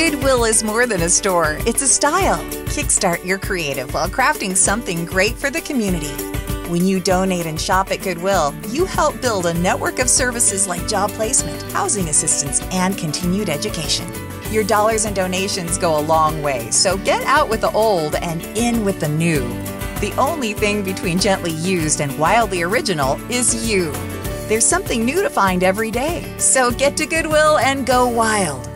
Goodwill is more than a store, it's a style. Kickstart your creative while crafting something great for the community. When you donate and shop at Goodwill, you help build a network of services like job placement, housing assistance, and continued education. Your dollars and donations go a long way, so get out with the old and in with the new. The only thing between gently used and wildly original is you. There's something new to find every day, so get to Goodwill and go wild.